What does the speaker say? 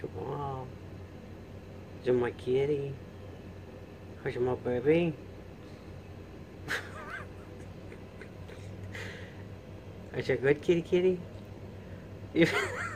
Come on. Is it my kitty? Push 'em up, my baby? Is a good kitty kitty?